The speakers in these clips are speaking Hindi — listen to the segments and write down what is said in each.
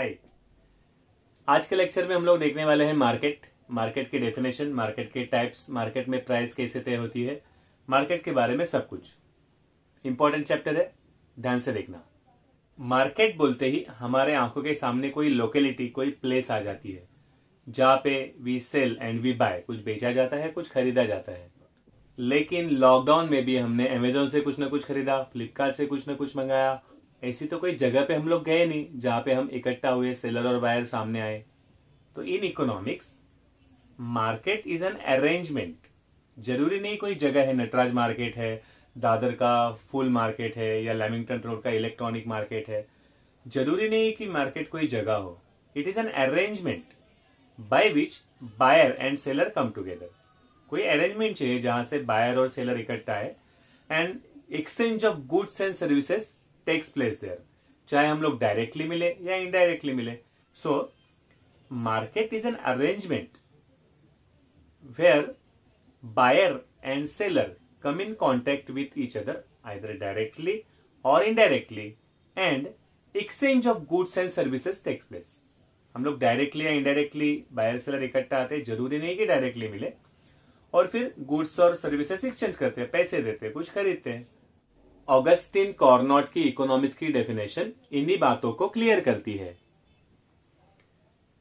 हाय आज के लेक्चर में हम लोग देखने वाले हैं मार्केट मार्केट की डेफिनेशन मार्केट के टाइप्स मार्केट में प्राइस कैसे तय होती है मार्केट के बारे में सब कुछ। इंपॉर्टेंट चैप्टर है, ध्यान से देखना। मार्केट बोलते ही हमारे आँखों के सामने कोई लोकेलिटी कोई प्लेस आ जाती है, जहाँ पे we sell and we buy कुछ बेचा जाता है, कुछ खरीदा जाता है। लेकिन लॉकडाउन में भी हमने अमेजोन से कुछ ना कुछ खरीदा फ्लिपकार्ट से कुछ ना कुछ मंगाया ऐसी तो कोई जगह पे हम लोग गए नहीं, जहाँ पे हम इकट्ठा हुए सेलर और बायर सामने आए। तो in economics market is an arrangement ज़रूरी नहीं कोई जगह है, नटराज मार्केट है, दादर का फुल मार्केट है, या लैमिंगटन रोड का इलेक्ट्रॉनिक मार्केट है। ज़रूरी नहीं कि मार्केट कोई जगह हो। It is an arrangement by which buyer and seller come together कोई अरेंजमेंट चाहिए जहाँ से बायर और सेलर इकट्ठा है। And exchange of goods and services takes place there चाहे हम लोग डायरेक्टली मिले या इनडायरेक्टली मिले. So market is an arrangement where buyer and seller come in contact with each other, either directly or indirectly, and exchange of goods and services takes place. हम लोग डायरेक्टली या इनडायरेक्टली बायर सेलर इकट्ठा आते हैं ज़रूरी नहीं कि डायरेक्टली मिले. और फिर गुड्स और सर्विसेज़ एक्सचेंज करते हैं, पैसे देते हैं, कुछ खरीदते हैं. ऑगस्टिन कॉर्नॉट की इकोनॉमिक्स की डेफिनेशन इन्हीं बातों को क्लियर करती है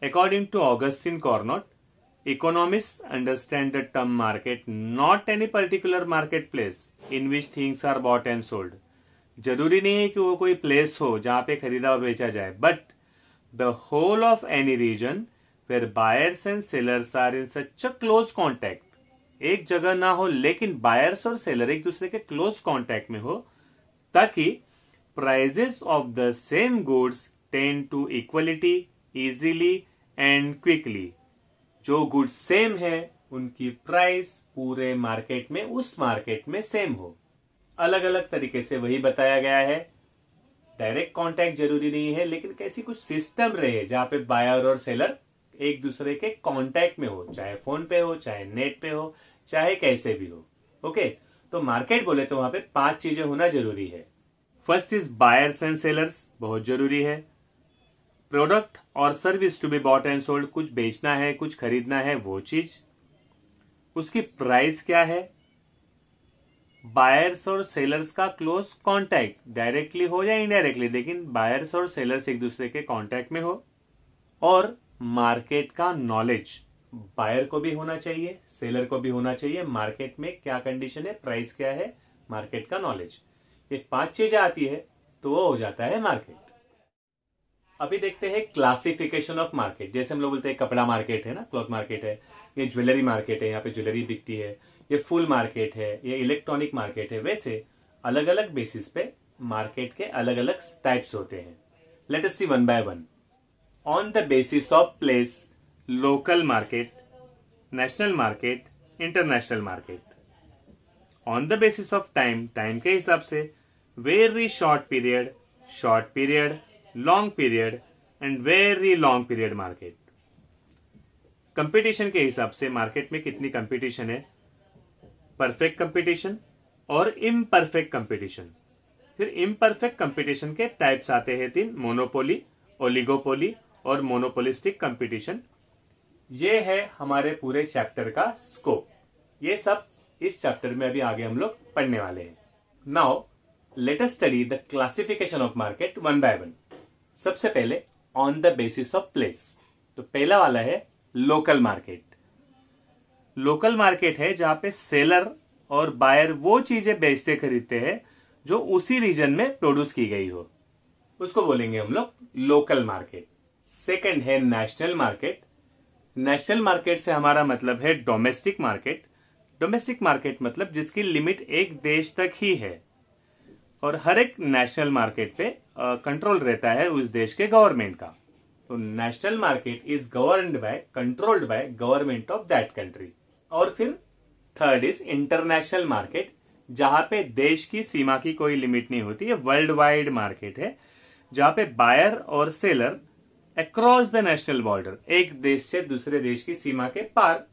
according to Augustin Cournot Economists understand the term market not any particular marketplace in which things are bought and sold. ज़रूरी नहीं है कि वो कोई प्लेस हो जहाँ पे खरीदा और बेचा जाए but the whole of any region where buyers and sellers are in such a close contact एक जगह ना हो लेकिन बायर्स और सेलर एक दूसरे के क्लोज कॉन्टैक्ट में हो ताकि prices of the same goods tend to equality easily and quickly जो गुड्स सेम है, उनकी प्राइस पूरे मार्केट में, उस मार्केट में सेम हो। अलग अलग तरीके से वही बताया गया है। डायरेक्ट कांटेक्ट ज़रूरी नहीं है, लेकिन कैसी कुछ सिस्टम रहे जहाँ पे बायर और सेलर एक दूसरे के कांटेक्ट में हो, चाहे फ़ोन पे हो, चाहे नेट पे हो, चाहे कैसे भी हो। ओके तो मार्केट बोले तो वहाँ पे पाँच चीज़ें होना ज़रूरी है। First is buyers and sellers, बहुत ज़रूरी है। प्रोडक्ट और service to be bought and sold कुछ बेचना है, कुछ खरीदना है, वो चीज़। उसकी प्राइस क्या है? बायर्स और सेलर्स का क्लोज कांटेक्ट डायरेक्टली हो या इनडायरेक्टली लेकिन बायर्स और सेलर्स एक दूसरे के कांटेक्ट में हो। और मार्केट का नॉलेज बायर को भी होना चाहिए, सेलर को भी होना चाहिए। मार्केट में क्या कंडीशन है? प्राइस क्या है? मार्केट का नॉलेज ये पाँच चीज़ें आती है तो वो हो जाता है मार्केट अभी देखते हैं क्लासिफिकेशन ऑफ़ मार्केट जैसे हम लोग बोलते हैं कपड़ा मार्केट है ना क्लॉथ मार्केट है, ये ज्वेलरी मार्केट है, यहाँ पे ज्वेलरी बिकती है, ये फुल मार्केट है, ये इलेक्ट्रॉनिक मार्केट है, वैसे अलग अलग बेसिस पे मार्केट के अलग अलग टाइप्स होते हैं. Let us see one by one on the basis of place local market national market international market on the basis of time time के हिसाब से very short period short period long period and very long period market competition के हिसाब से मार्केट में कितनी कंपटीशन है? परफेक्ट कंपटीशन और इम्परफेक्ट कंपटीशन फिर इम्परफेक्ट कंपटीशन के टाइप्स आते हैं तीन मोनोपोली ओलिगोपोली और मोनोपोलिस्टिक कंपटीशन ये है हमारे पूरे चैप्टर का स्कोप ये सब इस चैप्टर में अभी आगे हम लोग पढ़ने वाले हैं. Now let us study the classification of market one by one सबसे पहले on the basis of place तो पहला वाला है लोकल मार्केट लोकल मार्केट है जहाँ पे सेलर और बायर वो चीज़ें बेचते खरीदते हैं जो उसी रीजन में प्रोड्यूस की गई हो। उसको बोलेंगे हम लोग लोकल मार्केट सेकंड है नेशनल मार्केट नेशनल मार्केट से हमारा मतलब है डोमेस्टिक मार्केट डोमेस्टिक मार्केट मतलब जिसकी लिमिट एक देश तक ही है। और हर एक नेशनल मार्केट पे कंट्रोल रहता है उस देश के गवर्नमेंट का। तो national market is governed by controlled by government of that country और फिर थर्ड इज़ इंटरनेशनल मार्केट जहाँ पे देश की सीमा की कोई लिमिट नहीं होती है वर्ल्ड वाइड मार्केट है, जहाँ पे बायर और seller across the national border एक देश से दूसरे देश की सीमा के पार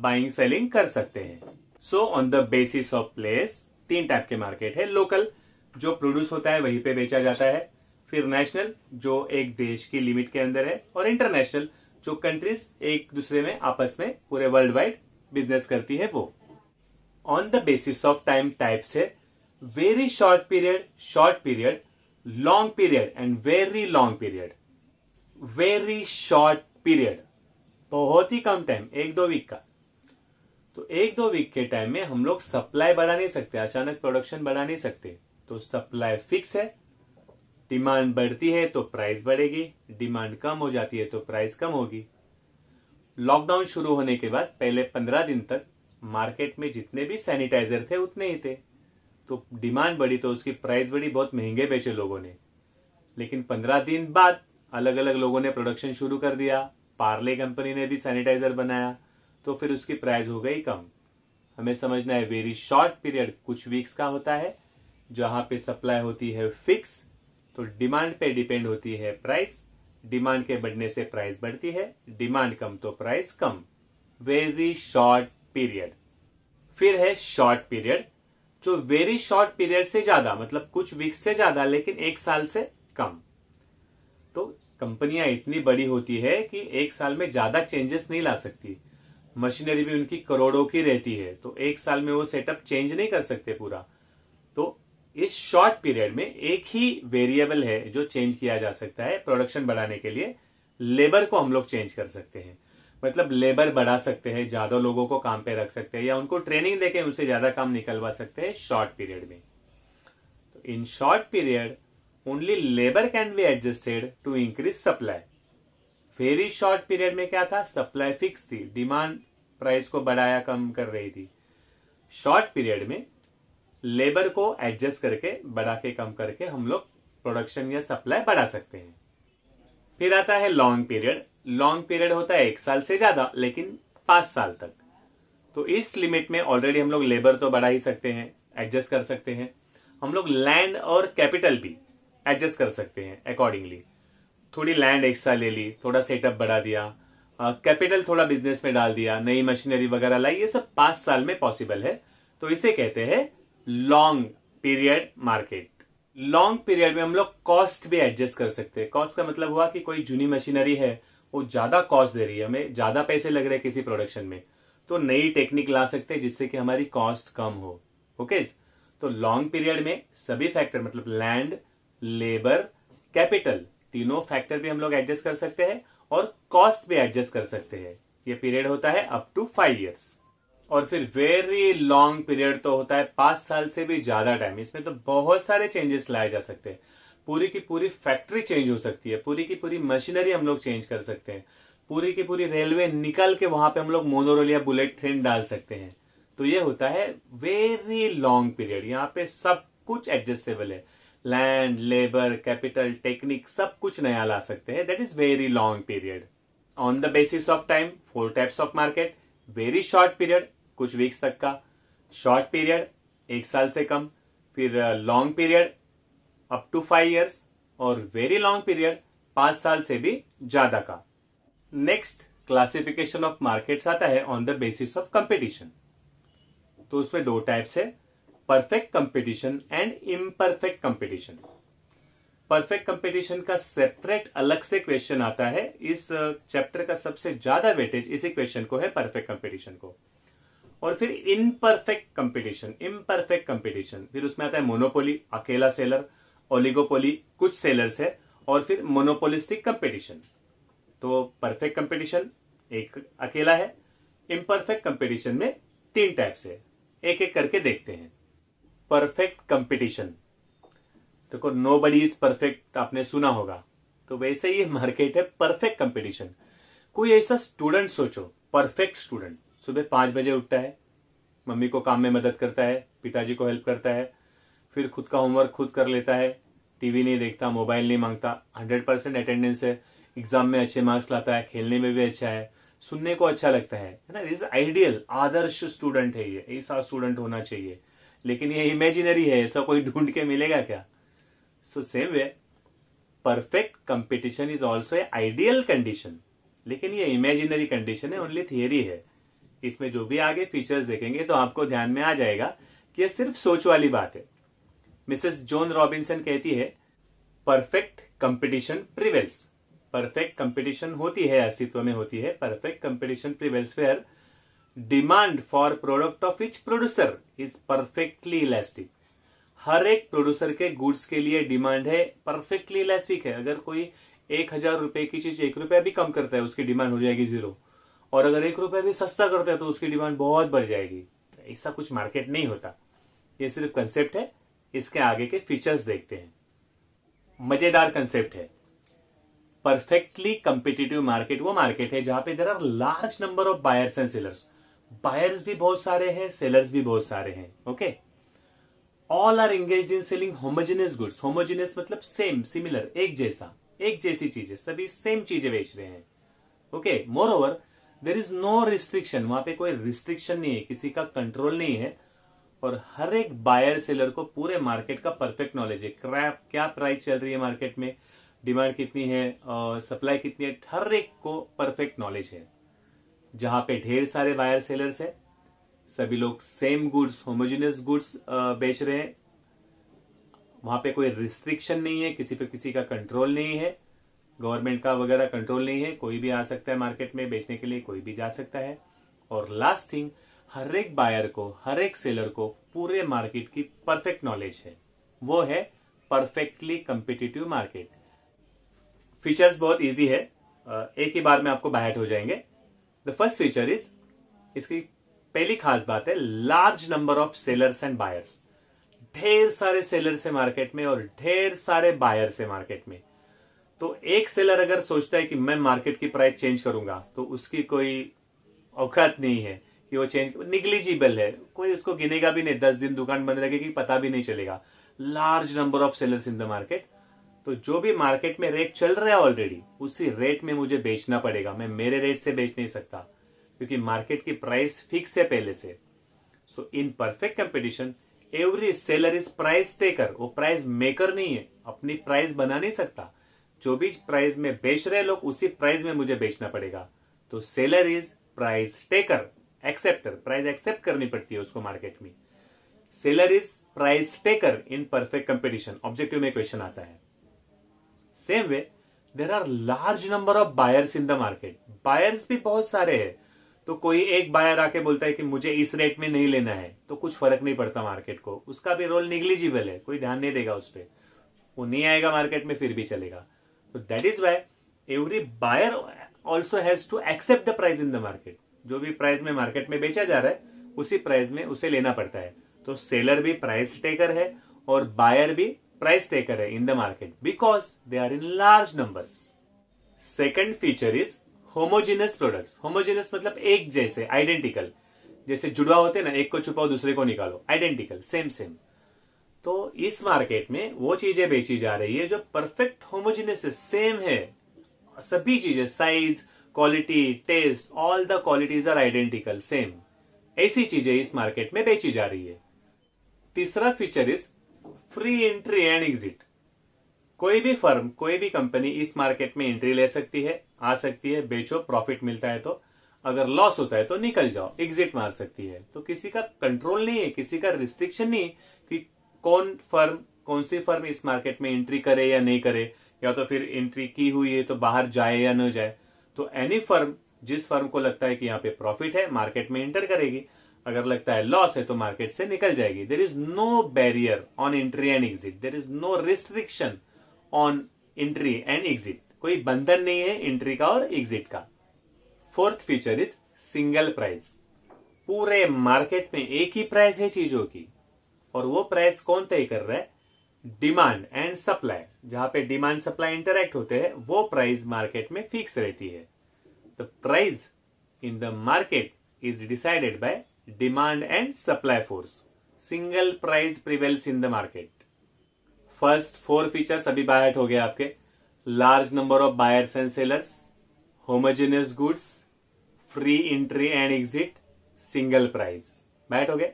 बाइंग सेलिंग कर सकते हैं। So on the basis of place तीन टाइप के मार्केट है। लोकल, जो प्रोड्यूस होता है, वहीं पे बेचा जाता है। फिर नेशनल जो एक देश की लिमिट के अंदर है। और इंटरनेशनल जो कंट्रीज़ एक दूसरे में, आपस में, पूरे वर्ल्ड वाइड बिज़नेस करती है वो। On the basis of time types है very short period short period long period and very long period very short period बहुत ही कम टाइम एक दो वीक का। तो एक दो वीक के टाइम में हम लोग सप्लाई बढ़ा नहीं सकते, अचानक प्रोडक्शन बढ़ा नहीं सकते। तो सप्लाई फिक्स है डिमांड बढ़ती है तो प्राइस बढ़ेगी डिमांड कम हो जाती है तो प्राइस कम होगी। लॉकडाउन शुरू होने के बाद पहले पंद्रह दिन तक मार्केट में जितने भी सैनिटाइजर थे उतने ही थे। तो डिमांड बढ़ी तो उसकी प्राइस बढ़ी, बहुत महँगे बेचे लोगों ने। लेकिन पंद्रह दिन बाद अलग अलग लोगों ने प्रोडक्शन शुरू कर दिया पार्ले कंपनी ने भी सैनिटाइजर बनाया। तो फिर उसकी प्राइस हो गई कम। हमें समझना है वेरी शॉर्ट पीरियड कुछ वीक्स का होता है, जहाँ पे सप्लाई होती है फिक्स तो डिमांड पे डिपेंड होती है प्राइस डिमांड के बढ़ने से प्राइस बढ़ती है डिमांड कम तो प्राइस कम। वेरी शॉर्ट पीरियड फिर है शॉर्ट पीरियड जो वेरी शॉर्ट पीरियड से ज़्यादा मतलब कुछ वीक्स से ज़्यादा, लेकिन एक साल से कम। तो कंपनियाँ इतनी बड़ी होती है कि एक साल में ज़्यादा चेंजेस नहीं ला सकती। मशीनरी भी उनकी करोड़ों की रहती है तो एक साल में वो सेटअप चेंज नहीं कर सकते पूरा। तो इस शॉर्ट पीरियड में एक ही वेरिएबल है जो चेंज किया जा सकता है प्रोडक्शन बढ़ाने के लिए। लेबर को हम लोग चेंज कर सकते हैं। मतलब लेबर बढ़ा सकते हैं, ज़्यादा लोगों को काम पे रख सकते हैं, या उनको ट्रेनिंग देके उनसे ज़्यादा काम निकलवा सकते हैं शॉर्ट पीरियड में। तो in short period only labour can be adjusted to increase supply very short period में क्या था? सप्लाई फिक्स थी। डिमांड प्राइस को बढ़ाया, कम कर रही थी। शॉर्ट पीरियड में लेबर को एडजस्ट करके, बढ़ा के, कम करके हम लोग प्रोडक्शन या सप्लाई बढ़ा सकते हैं। फिर आता है लॉन्ग पीरियड लॉन्ग पीरियड होता है एक साल से ज़्यादा, लेकिन पाँच साल तक। तो इस लिमिट में ऑलरेडी हम लोग लेबर तो बढ़ा ही सकते हैं एडजस्ट कर सकते हैं। हम लोग लैंड और कैपिटल भी एडजस्ट कर सकते हैं अकॉर्डिंगली थोड़ी लैंड एक्स्ट्रा ले ली, थोड़ा सेटअप बढ़ा दिया कैपिटल थोड़ा बिज़नेस में डाल दिया, नई मशीनरी वगैरह लाई, ये सब पाँच साल में पॉसिबल है। तो इसे कहते हैं long period market long period में हम लोग कॉस्ट भी एडजस्ट कर सकते हैं। कॉस्ट का मतलब हुआ कि कोई जूनी मशीनरी है, वो ज़्यादा कॉस्ट दे रही है हमें, ज़्यादा पैसे लग रहे हैं किसी प्रोडक्शन में। तो नई टेक्निक ला सकते हैं जिससे कि हमारी कॉस्ट कम हो। ओके तो लॉन्ग पीरियड में सभी फैक्टर मतलब लैंड लेबर कैपिटल तीनों फैक्टर भी हम लोग एडजस्ट कर सकते हैं और कॉस्ट भी एडजस्ट कर सकते हैं। ये पीरियड होता है अप टू फाइव ईयर्स और फिर वेरी लॉन्ग पीरियड तो होता है पाँच साल से भी ज़्यादा टाइम इसमें तो बहुत सारे चेंजेस लाए जा सकते हैं। पूरी की पूरी फैक्ट्री चेंज हो सकती है। पूरी की पूरी मशीनरी हम लोग चेंज कर सकते हैं। पूरी की पूरी रेलवे निकल के वहाँ पे हम लोग मोनोरोल या बुलेट ट्रेन डाल सकते हैं। तो ये होता है वेरी लॉन्ग पीरियड यहाँ पे सब कुछ एडजस्टेबल है। लैंड लेबर कैपिटल टेक्निक सब कुछ नया ला सकते हैं। That is very long period on the basis of time four types of market very short period कुछ वीक्स तक का। शॉर्ट पीरियड एक साल से कम। फिर long period up to five years और वेरी लॉन्ग पीरियड पाँच साल से भी ज़्यादा का। नेक्स्ट क्लासिफिकेशन ऑफ़ मार्केट्स आता है on the basis of competition तो उसमें दो टाइप्स है। Perfect competition and imperfect competition perfect competition का सेपरेट अलग से क्वेश्चन आता है। इस चैप्टर का सबसे ज़्यादा वेटेज इसी क्वेश्चन को है परफेक्ट कंपटीशन को। और फिर इनपरफेक्ट कंपटीशन इम्परफेक्ट कंपटीशन फिर उसमें आता है मोनोपोली अकेला सेलर ओलिगोपोली कुछ सेलर्स है, और फिर मोनोपोलिस्टिक कंपटीशन तो परफेक्ट कंपटीशन एक अकेला है इम्परफेक्ट कंपटीशन में तीन टाइप्स है। एक एक करके देखते हैं। परफेक्ट कंपटीशन देखो नो बडी इज़ परफेक्ट आपने सुना होगा। तो वैसे ही मार्केट है परफेक्ट कंपटीशन कोई ऐसा स्टूडेंट सोचो परफेक्ट स्टूडेंट सुबह पाँच बजे उठता है, मम्मी को काम में मदद करता है, पिताजी को हेल्प करता है, फिर खुद का होमवर्क खुद कर लेता है टीवी नहीं देखता मोबाइल नहीं माँगता। हंड्रेड परसेंट अटेंडेंस है एग्ज़ाम में अच्छे मार्क्स लाता है, खेलने में भी अच्छा है, सुनने को अच्छा लगता है। ना? इज़ आइडियल आदर्श स्टूडेंट है ये, ऐसा स्टूडेंट होना चाहिए। लेकिन ये इमेजिनरी है, ऐसा कोई ढूंढ के मिलेगा क्या? So same way perfect competition is also a ideal condition लेकिन ये इमेजिनरी कंडीशन है ओनली थियरी है। इसमें जो भी आगे फीचर्स देखेंगे तो आपको ध्यान में आ जाएगा कि यह सिर्फ़ सोच वाली बात है। मिसेस जोन रॉबिन्सन कहती है perfect competition prevails perfect competition होती है, अस्तित्व में होती है। Perfect competition prevails where demand for product of each producer is perfectly elastic हर एक प्रोड्यूसर के गुड्स के लिए डिमांड है परफेक्टली इलास्टिक है। अगर कोई एक हज़ार रुपए की चीज़ एक रुपया भी कम करता है, उसकी डिमांड हो जाएगी ज़ीरो और अगर एक रुपया भी सस्ता करता है तो उसकी डिमांड बहुत बढ़ जाएगी। ऐसा कुछ मार्केट नहीं होता। ये सिर्फ़ कंसेप्ट है। इसके आगे के फीचर्स देखते हैं। मज़ेदार कंसेप्ट है। परफेक्टली कंपिटेटिव मार्केट वो मार्केट है जहाँ पे there are large number of buyers and sellers buyers भी बहुत सारे हैं सेलर्स भी बहुत सारे हैं okay all are engage in selling homogeneous goods homogeneous मतलब सेम सिमिलर एक जैसा, एक जैसी चीज़ें, सभी सेम चीज़ें बेच रहे हैं okay moreover there is no restriction वहाँ पे कोई रिस्ट्रिक्शन नहीं है, किसी का कंट्रोल नहीं है, और हर एक बायर सेलर को पूरे मार्केट का परफेक्ट नॉलेज है। क्रैप क्या प्राइस चल रही है मार्केट में? डिमांड कितनी है? सप्लाई कितनी है? हर एक को परफेक्ट नॉलेज है। जहाँ पे ढेर सारे बायर सेलर्स है। सभी लोग सेम गुड्स होमोजिनियस गुड्स बेच रहे हैं। वहाँ पे कोई रिस्ट्रिक्शन नहीं है, किसी पे किसी का कंट्रोल नहीं है। गवर्नमेंट का वगैरह कंट्रोल नहीं है। कोई भी आ सकता है मार्केट में बेचने के लिए, कोई भी जा सकता है। और लास्ट थिंग हर एक बायर को, हर एक सेलर को पूरे मार्केट की परफेक्ट नॉलेज है। वो है परफेक्टली कंपिटेटिव मार्केट फीचर्स बहुत इजी है। एक ही बार में आपको बाहर हो जाएँगे। द फ़र्स्ट फीचर इज़ इसकी पहली खास बात है large number of sellers and buyers ढेर सारे सेलर्स है मार्केट में और ढेर सारे बायर्स है मार्केट में. तो एक सेलर अगर सोचता है कि मैं मार्केट की प्राइस चेंज करूँगा तो उसकी कोई औकात नहीं है कि वो चेंज निग्लिजिबल है. कोई उसको गिनेगा भी नहीं, दस दिन दुकान बंद रहेगी पता भी नहीं चलेगा. Large number of sellers in the market तो जो भी मार्केट में रेट चल रहा है ऑलरेडी उसी रेट में मुझे बेचना पड़ेगा। मैं मेरे रेट से बेच नहीं सकता, क्योंकि मार्केट की प्राइस फिक्स है पहले से। So in perfect competition every seller is price taker वो प्राइस मेकर नहीं है, अपनी प्राइस बना नहीं सकता। जो भी प्राइस में बेच रहे लोग, उसी प्राइस में मुझे बेचना पड़ेगा। तो seller is price taker accepter price accept करनी पड़ती है उसको मार्केट में। Seller is price taker in perfect competition objective में क्वेश्चन आता है। Same way there are large number of buyers in the market buyers भी बहुत सारे हैं। तो कोई एक बायर आके बोलता है कि मुझे इस रेट में नहीं लेना है तो कुछ फ़र्क नहीं पड़ता मार्केट को। उसका भी रोल निग्लिजिबल है, कोई ध्यान नहीं देगा उस पर वो नहीं आएगा मार्केट में, फिर भी चलेगा। तो that is why every buyer also has to accept the price in the market जो भी प्राइस में मार्केट में बेचा जा रहा है, उसी प्राइस में उसे लेना पड़ता है। तो सेलर भी प्राइस टेकर है और बायर भी प्राइस टेकर है in the market because they are in large numbers second feature is homogeneous products homogeneous मतलब एक जैसे आइडेंटिकल जैसे जुड़वा होते ना, एक को छुपाओ, दूसरे को निकालो. आइडेंटिकल सेम सेम तो इस मार्केट में वो चीज़ें बेची जा रही है जो परफेक्ट होमोजीनियस सेम है. सभी चीज़ें size quality taste all the qualities are identical same ऐसी चीज़ें इस मार्केट में बेची जा रही है. तीसरा feature is free entry and exit कोई भी फर्म कोई भी कंपनी इस मार्केट में एंट्री ले सकती है, आ सकती है, बेचो प्रॉफिट मिलता है तो। अगर लॉस होता है तो निकल जाओ एग्जिट मार सकती है। तो किसी का कंट्रोल नहीं है, किसी का रिस्ट्रिक्शन नहीं है कि कौन फर्म कौन सी फर्म इस मार्केट में एंट्री करे या नहीं करे। या तो फिर एंट्री की हुई है तो बाहर जाए या न जाए। तो एनी फर्म जिस फर्म को लगता है कि यहाँ पे प्रॉफिट है मार्केट में एंटर करेगी। अगर लगता है लॉस है तो मार्केट से निकल जाएगी। There is no barrier on entry and exit there is no restriction on entry and exit कोई बंधन नहीं है एंट्री का और एग्जिट का। Fourth feature is single price पूरे मार्केट में एक ही प्राइस है चीज़ों की। और वो प्राइस कौन तय कर रहा है? डिमांड एंड सप्लाई जहाँ पे डिमांड सप्लाई इंटरेक्ट होते हैं, वो प्राइस मार्केट में फिक्स रहती है। The price in the market is decided by demand and supply force single price prevails in the market first four features अभी बायट हो गए आपके. Large number of buyers and sellers homogeneous goods free entry and exit single price बायट हो गए?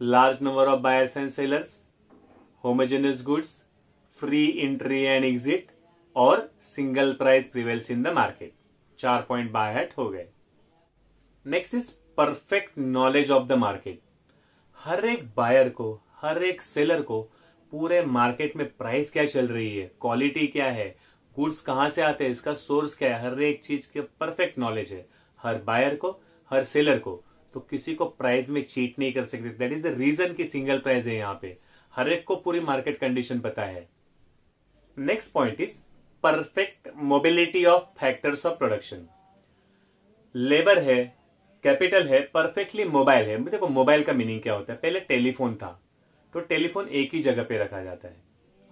Large number of buyers and sellers, homogeneous goods, free entry and exit और single price prevails in the market चार पॉइंट बाय हो गए. Next is perfect knowledge of the market. हर एक बायर को, हर एक सेलर को पूरे मार्केट में प्राइस क्या चल रही है, क्वालिटी क्या है, गुड्स कहाँ से आते हैं, इसका सोर्स क्या है, हर एक चीज़ के परफेक्ट नॉलेज है। हर बायर को, हर सेलर को तो किसी को प्राइस में चीट नहीं कर सकते। दैट इज़ द रीजन की सिंगल प्राइस है यहाँ पे। हर एक को पूरी मार्केट कंडीशन पता है। Next point is perfect mobility of factors of production labour है कैपिटल है, परफेक्टली मोबाइल है। देखो, मोबाइल का मीनिंग क्या होता है? पहले टेलीफोन था तो टेलीफोन एक ही जगह पे रखा जाता है।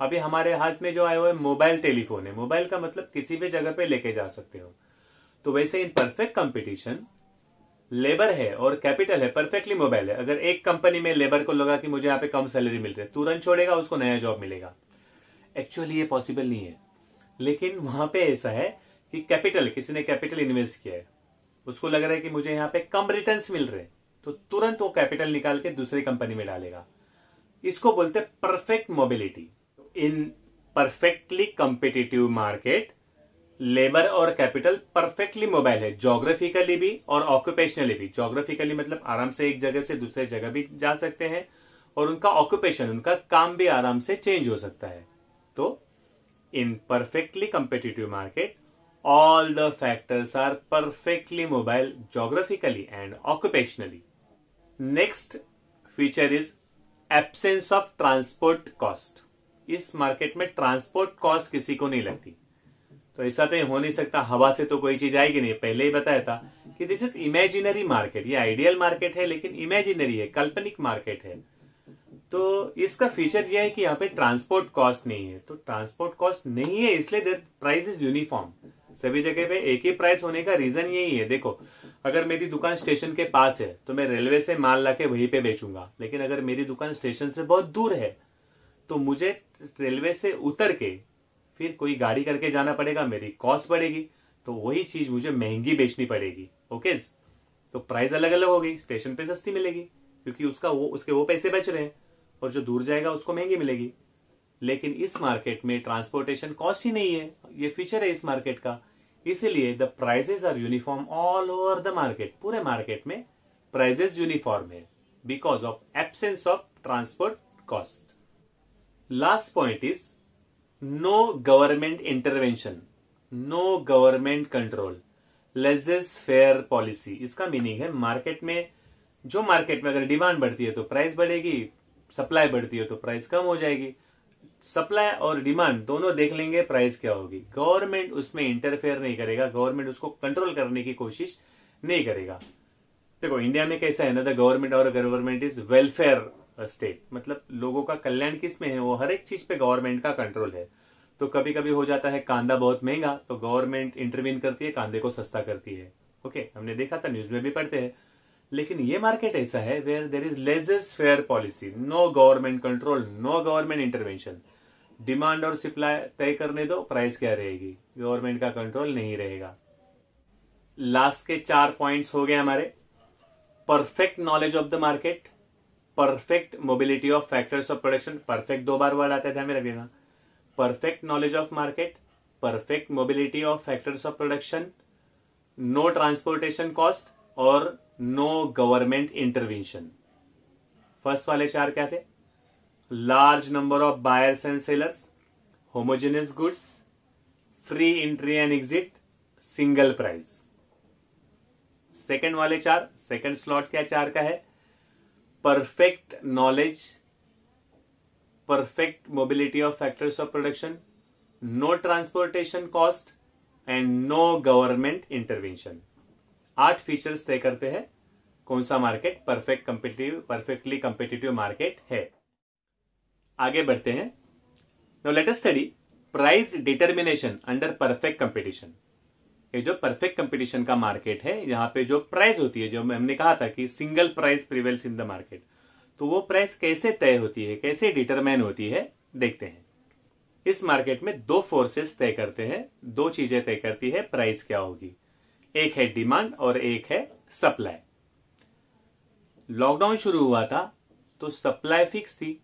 अभी हमारे हाथ में जो आया हुआ है, मोबाइल टेलीफोन है। मोबाइल का मतलब किसी भी जगह पे लेके जा सकते हो। तो वैसे इन परफेक्ट कंपटीशन, लेबर है और कैपिटल है, परफेक्टली मोबाइल है। अगर एक कंपनी में लेबर को लगा कि मुझे यहाँ पे कम सैलरी मिल रही है, तुरंत छोड़ेगा, उसको नया जॉब मिलेगा। एक्चुअली ये पॉसिबल नहीं है। लेकिन वहाँ पे ऐसा है कि कैपिटल, किसी ने कैपिटल इन्वेस्ट किया है। उसको लग रहा है कि मुझे यहाँ पे कम रिटर्न मिल रहे तो तुरंत वो कैपिटल निकाल के दूसरी कंपनी में डालेगा। इसको बोलते perfect mobility in perfectly competitive market labour और कैपिटल परफेक्टली मोबाइल है। जोग्राफिकली भी और ऑक्यूपेशनली भी। जोग्राफिकली मतलब आराम से एक जगह से दूसरे जगह भी जा सकते हैं और उनका ऑक्यूपेशन उनका काम भी आराम से चेंज हो सकता है। तो in perfectly competitive market all the factors are perfectly mobile geographically and occupationally. Next feature is absence of transport cost. इस मार्केट में ट्रांसपोर्ट कॉस्ट किसी को नहीं लगती। तो ऐसा तो हो नहीं सकता, हवा से तो कोई चीज़ आएगी नहीं। पहले ही बताया था कि दिस इज़ इमेजिनरी मार्केट ये आइडियल मार्केट है, लेकिन इमेजिनरी है, काल्पनिक मार्केट है। तो इसका फीचर यह है कि यहाँ पे ट्रांसपोर्ट कॉस्ट नहीं है। तो ट्रांसपोर्ट कॉस्ट नहीं है, इसलिए देर प्राइस इज़ यूनिफॉर्म सभी जगह पे एक ही प्राइस होने का रीजन यही है। देखो, अगर मेरी दुकान स्टेशन के पास है तो मैं रेलवे से माल ला के वहीं पे बेचूँगा। लेकिन अगर मेरी दुकान स्टेशन से बहुत दूर है तो मुझे रेलवे से उतर के फिर कोई गाड़ी करके जाना पड़ेगा, मेरी कॉस्ट बढ़ेगी। तो वही चीज़ मुझे महँगी बेचनी पड़ेगी। ओके तो प्राइस अलग अलग होगी स्टेशन पे सस्ती मिलेगी, क्योंकि उसका वो, उसके वो पैसे बच रहे हैं, और जो दूर जाएगा, उसको महँगी मिलेगी। लेकिन इस मार्केट में ट्रांसपोर्टेशन कॉस्ट ही नहीं है। ये फीचर है इस मार्केट का। इसीलिए the prices are uniform all over the market पूरे मार्केट में प्राइजेस यूनिफॉर्म है because of absence of transport cost last point is no government intervention no government control laissez faire policy इसका मीनिंग है मार्केट में जो मार्केट में अगर डिमांड बढ़ती है तो प्राइस बढ़ेगी सप्लाई बढ़ती है तो प्राइस कम हो जाएगी। सप्लाई और डिमांड दोनों देख लेंगे प्राइस क्या होगी। गवर्नमेंट उसमें इंटरफेयर नहीं करेगा गवर्नमेंट उसको कंट्रोल करने की कोशिश नहीं करेगा। देखो इंडिया में कैसा है ना द गवर्नमेंट और गवर्नमेंट इज़ वेलफेयर स्टेट मतलब लोगों का कल्याण किसमें है? वो हर एक चीज़ पे गवर्नमेंट का कंट्रोल है। तो कभी कभी हो जाता है, कांदा बहुत महँगा तो गवर्नमेंट इंटरवीन करती है, कांदे को सस्ता करती है। ओके, हमने देखा था न्यूज़ में भी पढ़ते हैं। लेकिन ये मार्केट ऐसा है where there is laissez faire policy no government control no government intervention demand और सप्लाई तय करने दो, प्राइस क्या रहेगी? गवर्नमेंट का कंट्रोल नहीं रहेगा। लास्ट के चार पॉइंट्स हो गए हमारे। Perfect knowledge of the market, perfect mobility of factors of production, perfect दो बार वर्ड आता है, ध्यान में रखिएगा perfect knowledge of market, perfect mobility of factors of production, no transportation cost और नो गवर्नमेंट इंटरवेंशन। फ़र्स्ट वाले चार क्या थे? Large number of buyers and sellers, homogeneous goods, free entry and exit, single price second वाले चार सेकेंड स्लॉट क्या चार का है? Perfect knowledge perfect mobility of factors of production no transportation cost and no government intervention आठ फीचर्स तय करते हैं कौन सा market perfect competitive perfectly competitive market है? आगे बढ़ते हैं। Now let us study price determination under perfect competition ये जो परफेक्ट कंपटीशन का मार्केट है, यहाँ पे जो प्राइस होती है, जो हमने कहा था कि single price prevails in the market तो वो प्राइस कैसे तय होती है, कैसे डिटरमाइन होती है, देखते हैं। इस मार्केट में दो फोर्सेस तय करते हैं, दो चीज़ें तय करती है प्राइस क्या होगी। एक है डिमांड और एक है सप्लाई लॉकडाउन शुरू हुआ था तो सप्लाई फिक्स थी।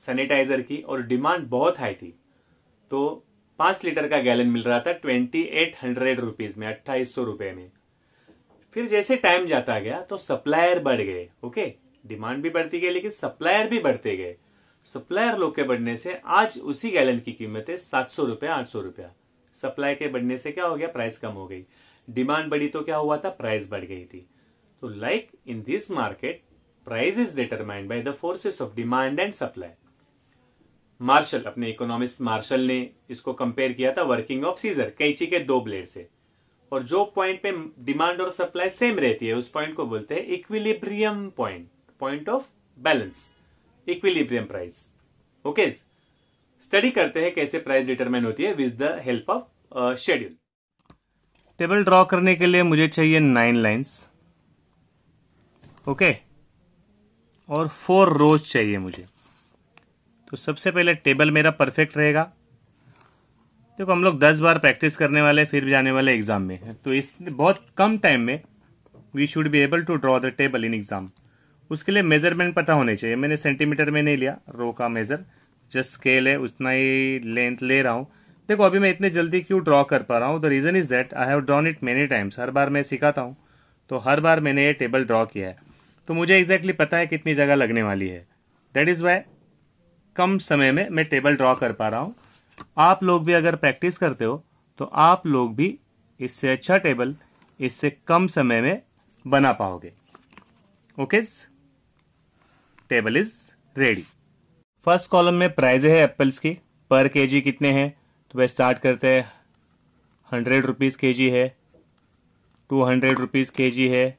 सैनिटाइजर की और डिमांड बहुत हाई थी। तो पाँच लीटर का गैलन मिल रहा था ट्वेंटी एट हंड्रेड रुपीज़ में, अट्ठाईस सौ रुपए में। फिर जैसे टाइम जाता गया तो सप्लायर बढ़ गए ओके डिमांड भी बढ़ती गई, लेकिन सप्लायर भी बढ़ते गए। सप्लायर लोग के बढ़ने से आज उसी गैलन की कीमत है सात सौ रुपया आठ सौ रुपया। सप्लाई के बढ़ने से क्या हो गया? प्राइस कम हो गई। डिमांड बढ़ी तो क्या हुआ था? प्राइस बढ़ गई थी। तो like in this market price is determined by the forces of demand and supply Marshall, अपने इकोनॉमिस्ट मार्शल ने इसको कंपेयर किया था वर्किंग ऑफ़ सीजर कैची के दो ब्लेड से। और जो पॉइंट पे डिमांड और सप्लाई सेम रहती है, उस पॉइंट को बोलते हैं equilibrium point point of balance equilibrium price okay study करते हैं कैसे प्राइस डिटरमाइन होती है with the help of schedule table draw करने के लिए मुझे चाहिए नाइन लाइंस ओके और फोर रोज चाहिए मुझे। तो सबसे पहले टेबल मेरा परफेक्ट रहेगा। देखो, हम लोग दस बार प्रैक्टिस करने वाले, फिर भी जाने वाले एग्ज़ाम में तो इस, बहुत कम टाइम में we should be able to draw the table in exam उसके लिए मेज़रमेंट पता होने चाहिए। मैंने सेंटीमीटर में नहीं लिया रो का मेजर जस्ट स्केल है, उतना ही लेंथ ले रहा हूँ। देखो, अभी मैं इतने जल्दी क्यों ड्रॉ कर पा रहा हूँ? The reason is that I have drawn it many times हर बार मैं सिखाता हूँ। तो हर बार मैंने ये टेबल ड्रॉ किया है। तो मुझे एग्जैक्टली exactly पता है कितनी जगह लगने वाली है। दैट इज़ वाई कम समय में मैं टेबल ड्रॉ कर पा रहा हूँ। आप लोग भी अगर प्रैक्टिस करते हो तो आप लोग भी इससे अच्छा टेबल इससे कम समय में बना पाओगे। Okay table is ready first column में प्राइज है एप्पल्स की। पर केजी कितने हैं? तो वह स्टार्ट करते हैं। हंड्रेड रुपीज़ के जी है। Two hundred rupees K G है।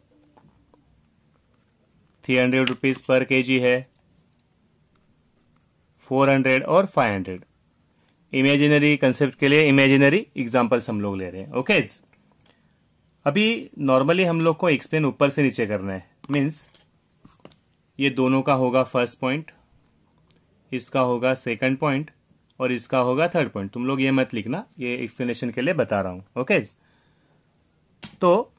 थ्री हंड्रेड रुपीज़ पर के जी है। फोर हंड्रेड और फाइव हंड्रेड। इमेजिनरी कंसेप्ट के लिए इमेजिनरी एग्जाम्पल्स हम लोग ले रहे हैं। ओके अभी नॉर्मली हम लोग को एक्सप्लेन ऊपर से नीचे करना है। मीन्स ये दोनों का होगा फ़र्स्ट पॉइंट इसका होगा सेकंड पॉइंट और इसका होगा थर्ड पॉइंट तुम लोग ये मत लिखना, ये एक्सप्लेनेशन के लिए बता रहा हूँ। ओके तो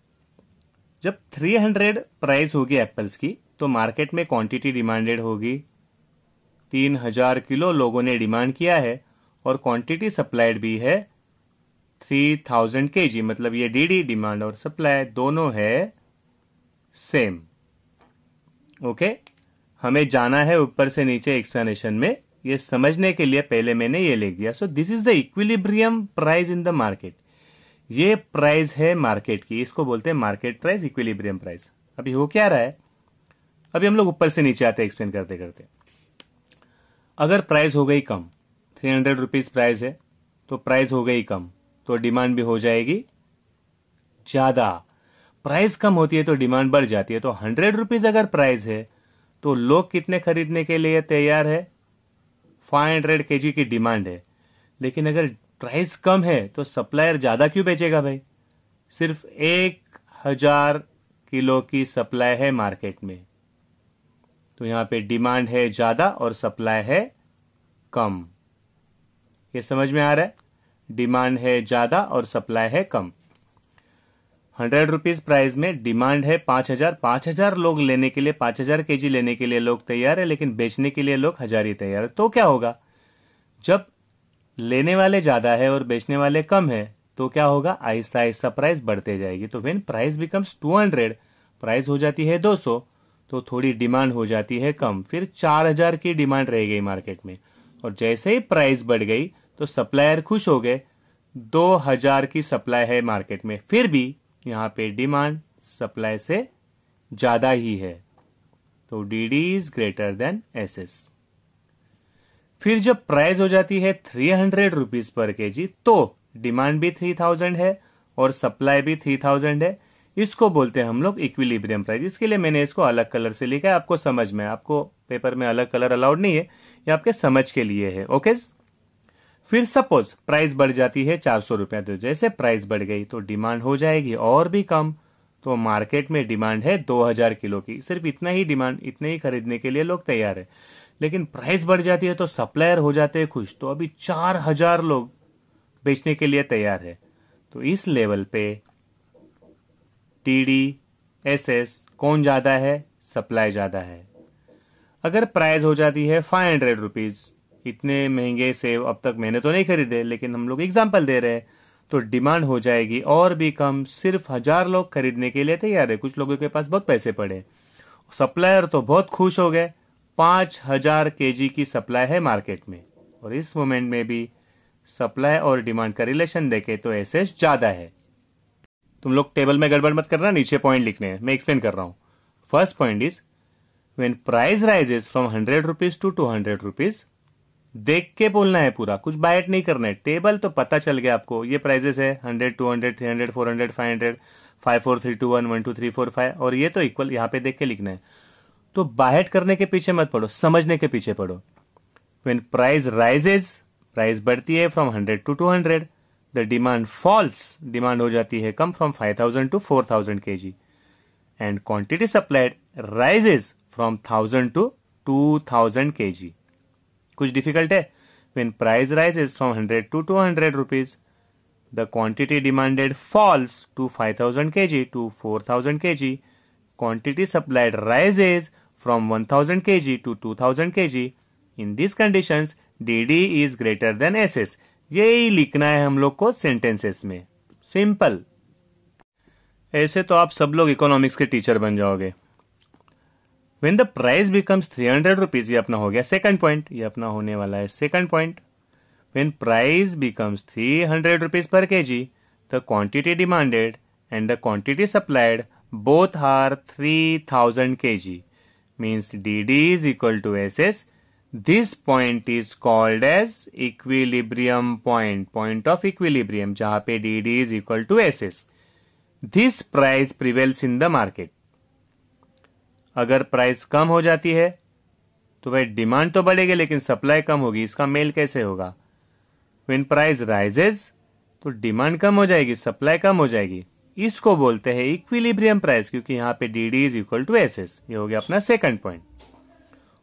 जब 300 प्राइस होगी एप्पल्स की तो मार्केट में क्वांटिटी डिमांडेड होगी। तीन हज़ार किलो लोगों ने डिमांड किया है और क्वांटिटी सप्लाइड भी है थ्री थाउज़ेंड के जी मतलब ये डीडी डिमांड और सप्लाई दोनों है सेम ओके हमें जाना है ऊपर से नीचे एक्सप्लेनेशन में। ये समझने के लिए पहले मैंने ये लिख दिया। So this is the equilibrium price in the market ये प्राइस है मार्केट की। इसको बोलते हैं मार्केट प्राइस इक्विलिब्रियम प्राइस अभी हो क्या रहा है? अभी हम लोग ऊपर से नीचे आते हैं एक्सप्लेन करते करते अगर प्राइस हो गई कम थ्री हंड्रेड रुपीज़ प्राइस है तो प्राइस हो गई कम तो डिमांड भी हो जाएगी ज़्यादा। प्राइस कम होती है तो डिमांड बढ़ जाती है तो हंड्रेड रुपीज़ अगर प्राइस है तो लोग कितने खरीदने के लिए तैयार है? फाइव हंड्रेड के की डिमांड है। लेकिन अगर प्राइस कम है तो सप्लायर ज़्यादा क्यों बेचेगा भाई? सिर्फ़ एक हज़ार किलो की सप्लाई है मार्केट में। तो यहाँ पे डिमांड है ज़्यादा और सप्लाई है कम। ये समझ में आ रहा है? डिमांड है ज़्यादा और सप्लाई है कम। हंड्रेड रुपीज़ प्राइस में डिमांड है पाँच हज़ार। पाँच हज़ार लोग लेने के लिए, पाँच हज़ार के जी लेने के लिए लोग तैयार है, लेकिन बेचने के लिए लोग हज़ार ही तैयार है। तो क्या होगा? जब लेने वाले ज़्यादा है और बेचने वाले कम है तो क्या होगा? आहिस्ता आहिस्ता प्राइस बढ़ते जाएगी। तो when price becomes two hundred price हो जाती है दो सौ। तो थोड़ी डिमांड हो जाती है कम। फिर चार हज़ार की डिमांड रह गई मार्केट में। और जैसे ही प्राइस बढ़ गई तो सप्लायर खुश हो गए। दो हज़ार की सप्लाई है मार्केट में। फिर भी यहाँ पे डिमांड सप्लाई से ज़्यादा ही है। तो D D is greater than S S फिर जब प्राइस हो जाती है थ्री हंड्रेड रुपीज़ पर के जी तो डिमांड भी थ्री थाउज़ेंड है और सप्लाई भी थ्री थाउज़ेंड है। इसको बोलते हैं हम लोग इक्विलिब्रियम प्राइस इसके लिए मैंने इसको अलग कलर से लिखा है। आपको समझ में आपको पेपर में अलग कलर अलाउड नहीं है। ये आपके समझ के लिए है। ओके फिर सपोज़ प्राइस बढ़ जाती है चार सौ रुपया। तो जैसे प्राइस बढ़ गई तो डिमांड हो जाएगी और भी कम। तो मार्केट में डिमांड है दो हज़ार किलो की। सिर्फ़ इतना ही डिमांड इतने ही खरीदने के लिए लोग तैयार है। लेकिन प्राइस बढ़ जाती है तो सप्लायर हो जाते हैं खुश। तो अभी चार हज़ार लोग बेचने के लिए तैयार है। तो इस लेवल पे टीडी एस एस कौन ज़्यादा है? सप्लाई ज़्यादा है। अगर प्राइस हो जाती है फाइव हंड्रेड रुपीज़ इतने महँगे सेब अब तक मैंने तो नहीं खरीदे, लेकिन हम लोग एग्ज़ाम्पल दे रहे हैं तो डिमांड हो जाएगी और भी कम, सिर्फ़ हज़ार लोग खरीदने के लिए तैयार है। कुछ लोगों के पास बहुत पैसे पड़े। सप्लायर तो बहुत खुश हो गए। पाँच हज़ार के की सप्लाई है मार्केट में। और इस मोमेंट में भी सप्लाई और डिमांड का रिलेशन देखे तो एस ज़्यादा है। तुम लोग टेबल में गड़बड़ मत करना, नीचे पॉइंट लिखने हैं। मैं एक्सप्लेन कर रहा हूँ। First point is when price rises from hundred rupees to two hundred rupees देख के बोलना है पूरा। कुछ बायट नहीं करना है। टेबल तो पता चल गया आपको। ये प्राइजेस है hundred two hundred three hundred four hundred five hundred five four three two one one two three four five और ये तो इक्वल यहाँ पे देख के लिखना है। तो बायट करने के पीछे मत पढ़ो समझने के पीछे पढ़ो वेन प्राइस राइजेज प्राइस बढ़ती है from hundred to two hundred the demand falls demand हो जाती है कम from five thousand to four thousand K G and quantity supplied rises from thousand to two thousand K G कुछ डिफ़िकल्ट है when price rises from hundred to two hundred rupees the quantity demanded falls to five thousand K G to four thousand K G quantity supplied rises from one thousand K G to to thousand के यही लिखना है हम लोग को सेंटेंसेस में। सिंपल ऐसे तो आप सब लोग इकोनॉमिक्स के टीचर बन जाओगे। When the price becomes three hundred rupees ये अपना हो गया सेकंड पॉइंट ये अपना होने वाला है second point when price becomes three hundred rupees पर K G the quantity demanded and the quantity supplied both are three thousand K G means D D is equal to S S this point is called as equilibrium point point of equilibrium जहाँ पे D D is equal to S S this price prevails in the market अगर प्राइस कम हो जाती है तो भाई डिमांड तो बढ़ेगी, लेकिन सप्लाई कम होगी, इसका मेल कैसे होगा? वेन प्राइस राइजेज तो डिमांड कम हो जाएगी सप्लाई कम हो जाएगी। इसको बोलते हैं इक्विलिब्रियम प्राइस क्योंकि यहाँ पे D D is equal to S S ये हो गया अपना सेकंड पॉइंट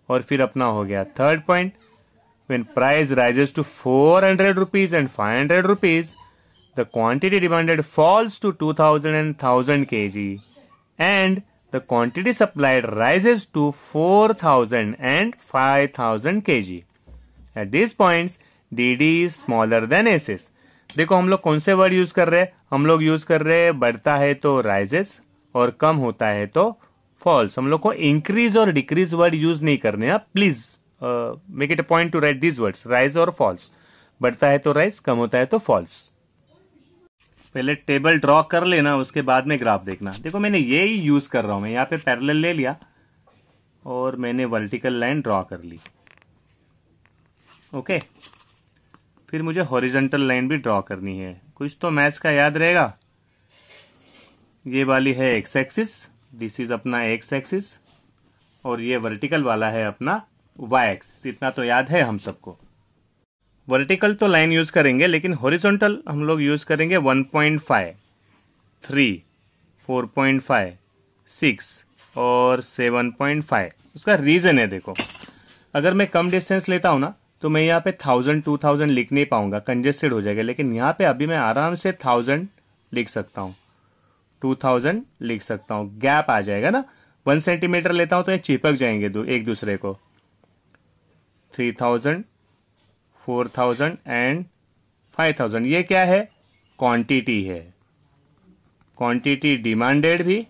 और फिर अपना हो गया third point when price rises to four hundred rupees and five hundred rupees the quantity demanded falls to two thousand and thousand K G and the quantity supplied rises to four thousand and five thousand K G at this point D D is smaller than S S देखो, हम लोग कौन से वर्ड यूज़ कर रहे हैं? हम लोग यूज़ कर रहे हैं, बढ़ता है तो राइजेस और कम होता है तो फॉल्स हम लोग को इंक्रीज और डिक्रीज वर्ड यूज़ नहीं करने हैं। Please make it a point to write these words rise और फॉल्स बढ़ता है तो राइज कम होता है तो फॉल्स पहले टेबल ड्रॉ कर लेना, उसके बाद में ग्राफ देखना। देखो, मैंने ये ही यूज़ कर रहा हूँ, मैं यहाँ पे पैरेलल ले लिया और मैंने वर्टिकल लाइन ड्रॉ कर ली। ओके फिर मुझे हॉरिजेंटल लाइन भी ड्रॉ करनी है। कुछ तो मैथ्स का याद रहेगा। ये वाली है एक्स एक्सिस दिस इज़ अपना एक्स एक्सिस और ये वर्टिकल वाला है अपना वाई एक्सिस इतना तो याद है हम सबको। वर्टिकल तो लाइन यूज़ करेंगे लेकिन हॉरिजॉन्टल हम लोग यूज़ करेंगे 1.5, 3, 4.5, 6 और 7.5 उसका रीजन है देखो। अगर मैं कम डिस्टेंस लेता हूँ ना तो मैं यहाँ पे थाउज़ेंड टू थाउज़ेंड लिख नहीं पाऊँगा कंजेस्टेड हो जाएगा लेकिन यहाँ पे अभी मैं आराम से थाउज़ेंड लिख सकता हूँ। टू थाउज़ेंड लिख सकता हूँ। गैप आ जाएगा ना? वन सेंटीमीटर लेता हूँ तो ये चिपक जाएँगे दो, एक दूसरे को। Three thousand four thousand and five thousand ये क्या है? क्वांटिटी है। क्वांटिटी डिमांडेड भी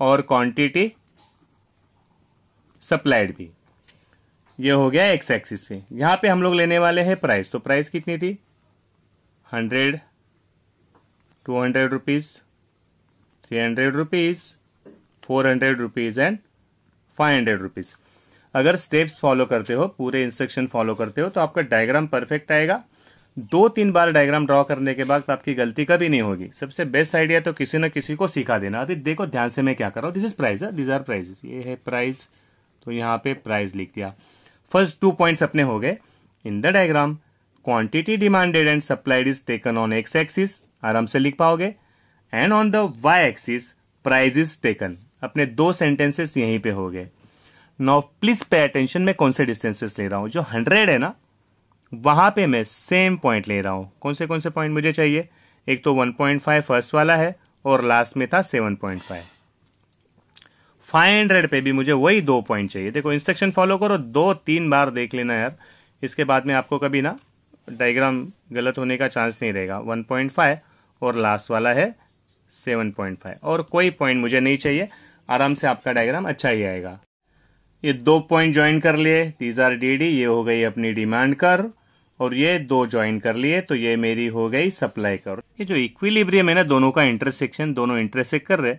और क्वांटिटी सप्लाइड भी। ये हो गया एक्स एक्सिस पे। यहाँ पे हम लोग लेने वाले हैं प्राइस तो प्राइस कितनी थी? Hundred two hundred rupees three hundred rupees four hundred rupees and five hundred rupees अगर स्टेप्स फॉलो करते हो, पूरे इंस्ट्रक्शन फॉलो करते हो तो आपका डायग्राम परफेक्ट आएगा। दो तीन बार डायग्राम ड्रॉ करने के बाद आपकी गलती कभी नहीं होगी। सबसे बेस्ट आइडिया तो किसी न किसी को सिखा देना। अभी देखो, ध्यान से मैं क्या कर रहा हूँ। This is price this are price ये है प्राइज तो यहाँ पे प्राइज लिख दिया। फ़र्स्ट टू पॉइंट्स अपने हो गए। In the diagram quantity demanded and supplied is taken on X axis आराम से लिख पाओगे। And on the Y axis price is taken अपने दो सेंटेंसेस यहीं पे हो गए। नाउ प्लीज़ पे अटेंशन में कौन से डिस्टेंसेस ले रहा हूँ? जो हंड्रेड है ना, वहाँ पे मैं सेम पॉइंट ले रहा हूँ। कौन से कौन से पॉइंट मुझे चाहिए? एक तो 1.5 फ़र्स्ट वाला है, और लास्ट में था 7.5 500 पे भी मुझे वही दो पॉइंट चाहिए। देखो इंस्ट्रक्शन फॉलो करो, दो, तीन बार देख लेना यार। इसके बाद में आपको कभी ना डायग्राम गलत होने का चांस नहीं रहेगा। 1.5 और लास्ट वाला है 7.5 और कोई पॉइंट मुझे नहीं चाहिए। आराम से आपका डायग्राम अच्छा ही आएगा। ये दो पॉइंट ज्वाइन कर लिए। दीज आर डी डी ये हो गई अपनी डिमांड कर और ये दो ज्वाइन कर लिए तो ये मेरी हो गई सप्लाई कर ये जो इक्विलिब्रियम है ना, दोनों का इंटरसेक्शन दोनों इंटरसेक्ट कर रहे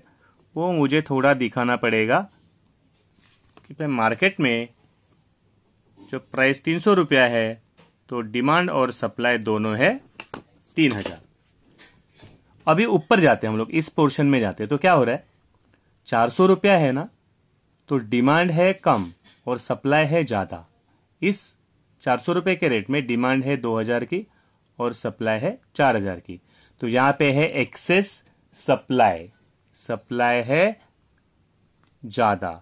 वो मुझे थोड़ा दिखाना पड़ेगा कि भाई मार्केट में जो प्राइस तीन सौ रुपया है तो डिमांड और सप्लाई दोनों है तीन हज़ार। अभी ऊपर जाते हैं हम लोग, इस पोर्शन में जाते हैं। तो क्या हो रहा है? चार सौ रुपया है ना? तो डिमांड है कम और सप्लाई है ज़्यादा। इस चार सौ रुपये के रेट में डिमांड है दो हज़ार की और सप्लाई है चार हज़ार की। तो यहाँ पे है एक्सेस सप्लाई सप्लाई है ज़्यादा।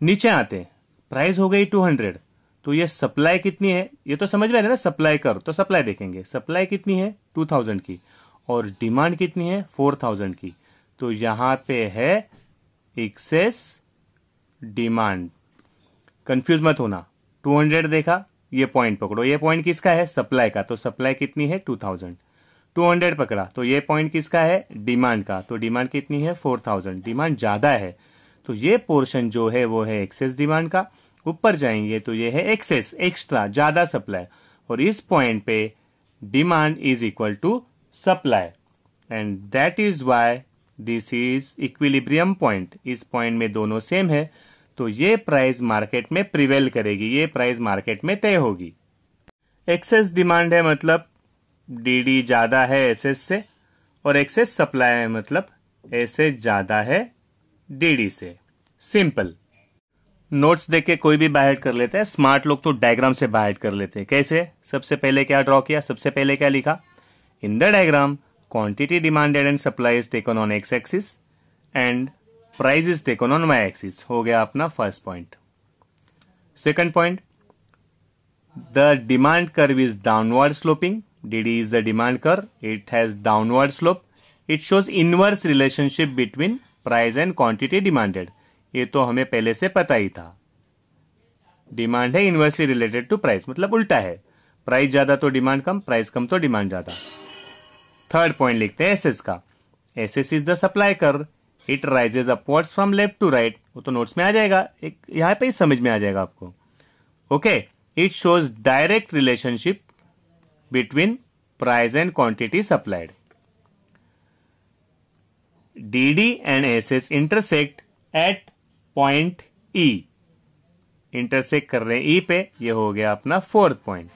नीचे आते प्राइस हो गई टू हंड्रेड तो ये सप्लाई कितनी है? ये तो समझ में आ रहा है ना सप्लाई कर तो सप्लाई देखेंगे। सप्लाई कितनी है? टू थाउज़ेंड की। और डिमांड कितनी है? फोर थाउज़ेंड की। तो यहाँ पे है एक्सेस डिमांड कंफ्यूज मत होना। टू हंड्रेड देखा। ये पॉइंट पकड़ो। ये पॉइंट किसका है? सप्लाई का। तो सप्लाई कितनी है? टू थाउज़ेंड टू हंड्रेड पकड़ा। तो ये पॉइंट किसका है? डिमांड का। तो डिमांड कितनी है? फोर थाउज़ेंड डिमांड ज़्यादा है। तो ये पोर्शन जो है, वो है एक्सेस डिमांड का। ऊपर जाएँगे तो ये है एक्सेस एक्स्ट्रा ज़्यादा सप्लाई और इस पॉइंट पे demand is equal to supply and that is why this is equilibrium point इस पॉइंट में दोनों सेम है. तो ये प्राइस मार्केट में प्रिवेल करेगी. ये प्राइस मार्केट में तय होगी. एक्सेस डिमांड है मतलब डीडी ज़्यादा है एसएस से. और एक्सेस सप्लाई है मतलब एसएस ज़्यादा है डीडी से. सिंपल नोट्स देख के कोई भी बाहर कर लेते हैं। स्मार्ट लोग तो डायग्राम से बाहर कर लेते हैं। कैसे? सबसे पहले क्या ड्रॉ किया? सबसे पहले क्या लिखा? In the diagram quantity demanded and supply is taken on X axis and price is taken on Y axis हो गया अपना first point second point the demand curve is downward sloping D is the demand curve it has downward slope it shows inverse relationship between price and quantity demanded ये तो हमें पहले से पता ही था। डिमांड है इनवर्सली रिलेटेड टू प्राइस मतलब उल्टा है। प्राइस ज़्यादा तो डिमांड कम प्राइस कम तो डिमांड ज़्यादा। थर्ड पॉइंट लिखते हैं एसएस का। SS is the supply curve it rises upwards from left to right वो तो नोट्स में आ जाएगा। एक यहाँ पे ही समझ में आ जाएगा आपको। Okay it shows direct relationship between price and quantity supplied D and S S intersect at point E intersect कर रहे हैं ई e पे, ये हो गया अपना fourth point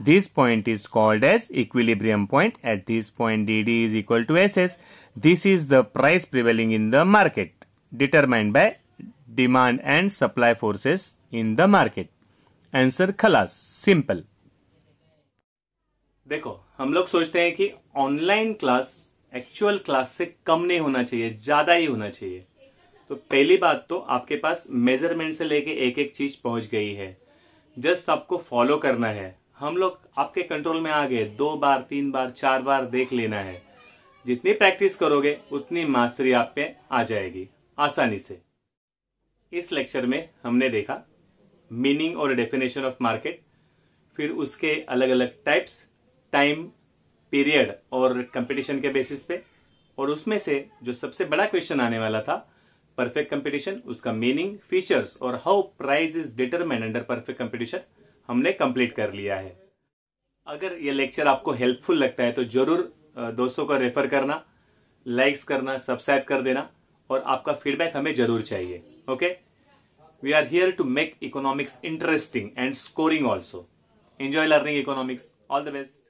this point is called as equilibrium point at this point D D is equal to S S this is the price prevailing in the market determined by demand and supply forces in the market answer खलास सिंपल देखो, हम लोग सोचते हैं कि ऑनलाइन क्लास एक्चुअल क्लास से कम नहीं होना चाहिए, ज़्यादा ही होना चाहिए। तो पहली बात तो आपके पास मेज़रमेंट से लेके एक एक चीज़ पहुँच गई है। जस्ट आपको फॉलो करना है। हम लोग आपके कंट्रोल में आ गए। दो बार, तीन बार, चार बार देख लेना है। जितनी प्रैक्टिस करोगे, उतनी मास्टरी आप पे आ जाएगी। आसानी से। इस लेक्चर में हमने देखा मीनिंग और डेफिनेशन ऑफ़ मार्केट फिर उसके अलग अलग टाइप्स टाइम पीरियड और कंपटीशन के बेसिस पे। और उसमें से जो सबसे बड़ा क्वेश्चन आने वाला था परफेक्ट कंपटीशन उसका मीनिंग फीचर्स और how price is determine under perfect competition हमने कंप्लीट कर लिया है। अगर ये लेक्चर आपको हेल्पफुल लगता है तो ज़रूर दोस्तों को रेफर करना लाइक्स करना सब्सक्राइब कर देना और आपका फीडबैक हमें ज़रूर चाहिए okay we are here to make economics interesting and scoring also enjoy learning economics all the best